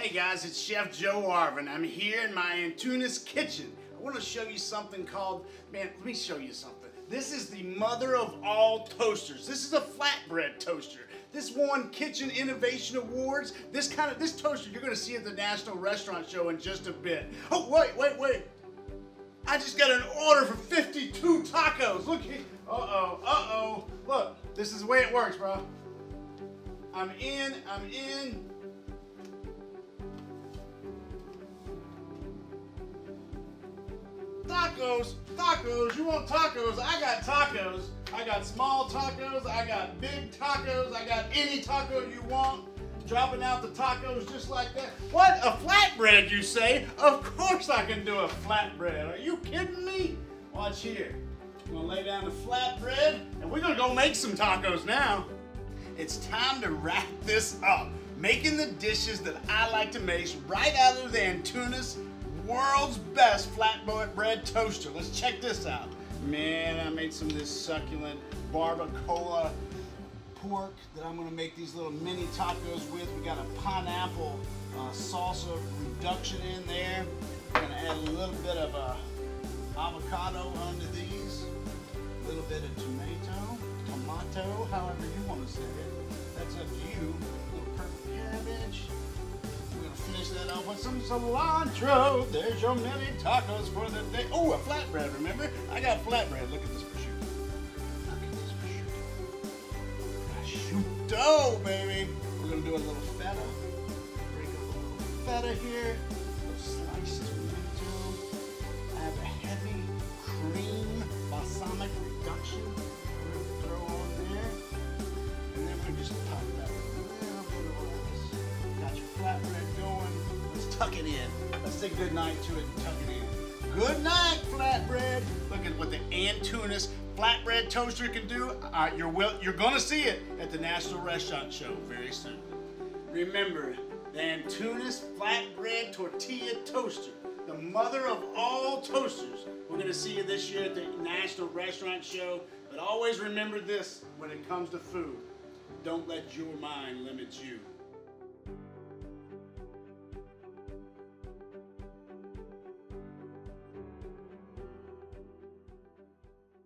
Hey guys, it's Chef Joe Arvin. I'm here in my Antunes kitchen. I want to show you something called, man, let me show you something. This is the mother of all toasters. This is a flatbread toaster. This won Kitchen Innovation Awards. This kind of, this toaster you're going to see at the National Restaurant Show in just a bit. Oh, wait, wait, wait. I just got an order for 52 tacos. Look. Uh-oh, uh-oh. Look, this is the way it works, bro. I'm in, I'm in. Tacos, tacos, you want tacos? I got tacos. I got small tacos, I got big tacos, I got any taco you want. Dropping out the tacos just like that. What? A flatbread, you say? Of course I can do a flatbread. Are you kidding me? Watch here. I'm gonna lay down the flatbread, and we're gonna go make some tacos now. It's time to wrap this up. Making the dishes that I like to make right out of the Antunes world's best flatbread bread toaster. Let's check this out. Man, I made some of this succulent barbacoa pork that I'm gonna make these little mini tacos with. We got a pineapple uh, salsa reduction in there. We're gonna add a little bit of uh, avocado onto these, a little bit of tomato, tomato, however you want to say it. That's up to you. Some cilantro. There's your mini tacos for the day. Oh, a flatbread, remember? I got flatbread. Look at this prosciutto. Look at this prosciutto. Prosciutto, baby. We're gonna do a little feta. Break a little feta here. Tuck it in. Let's say good night to it and tuck it in. Good night, flatbread. Look at what the Antunes flatbread toaster can do. Uh, you're will, you're gonna see it at the National Restaurant Show very soon. Remember, the Antunes flatbread tortilla toaster, the mother of all toasters. We're gonna see you this year at the National Restaurant Show. But always remember this when it comes to food. Don't let your mind limit you.